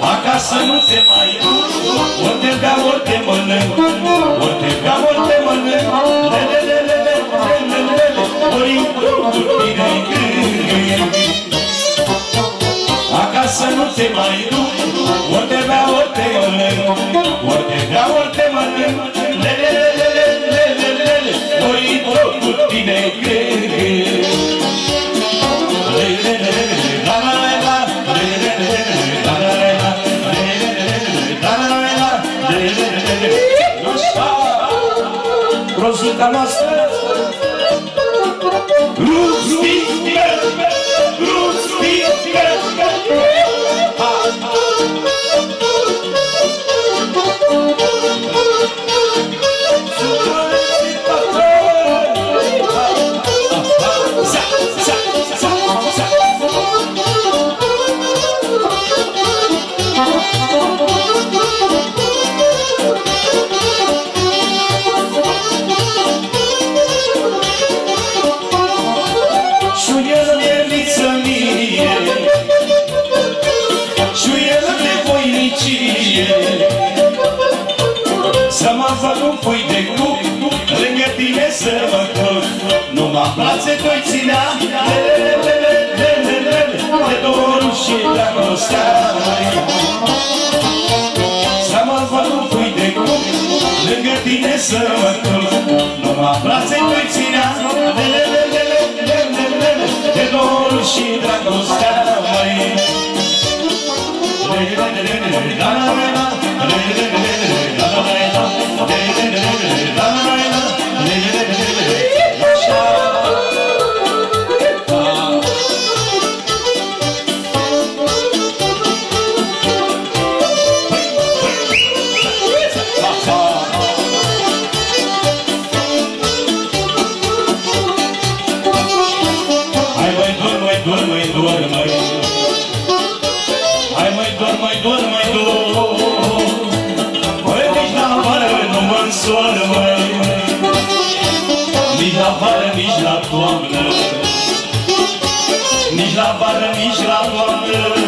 Acasă nu te mai Acasă nu te mai duc Ori te bea, ori te mănânc Ori te bea, ori te mănânc Lele, lele, lele, lele, lele Ori cu tine gând Lele, lele, lele, la, la, la, la Lele, lele, lele, la, la, la, la Lele, lele, lele, la, la, la, la Lele, lele, lele Așa Rozuta noastră un pui de cuc Lângă tine să mă culc Numai brațe toi ținea Lele, lele, lele, lele De dorul și dragostea Să mă fac un pui de cuc Lângă tine să mă culc Numai brațe toi ținea Lele, lele, lele, lele, lele De dorul și dragostea măi Hai la vară, nici la toamnă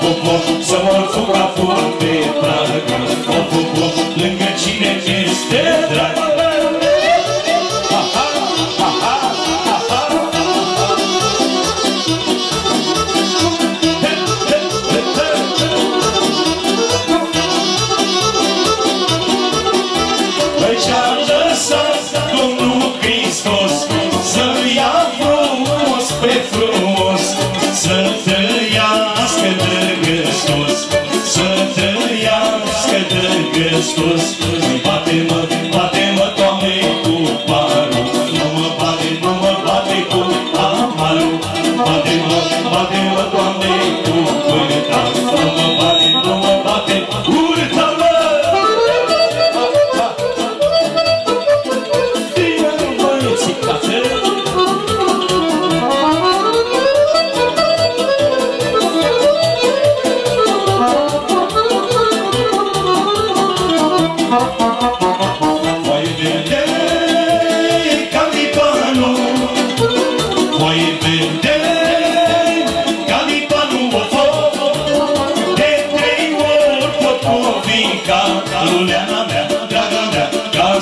bucur să mor fug la fug de pragă. O bucur lângă cine este drag. Să-mi ia frumos pe frumos.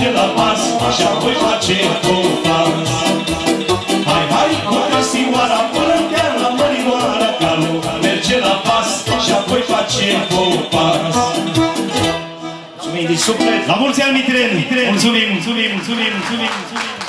duce la pas Și apoi face compas Hai, hai, mână sioara Până în la mărioara Calu merge la pas Și apoi face compas Mulțumim din suflet La mulți ani, Mitren! Mulțumim, mulțumim, mulțumim, mulțumim, mulțumim!